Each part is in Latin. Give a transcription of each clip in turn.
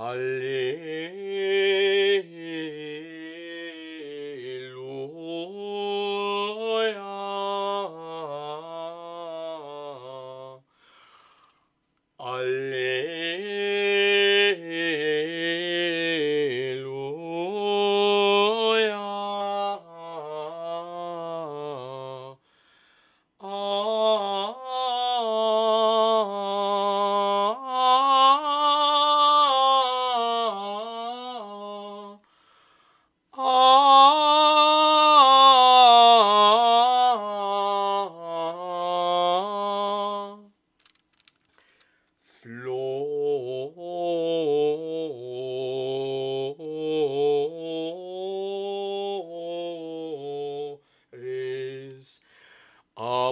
Alleluia. Alleluia.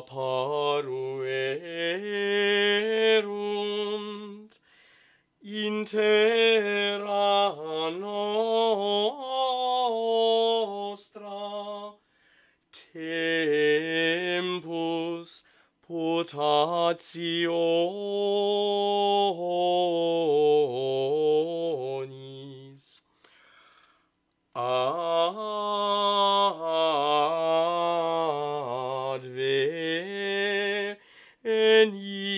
apparuerunt intera nostra. Tempus potationis ad when ye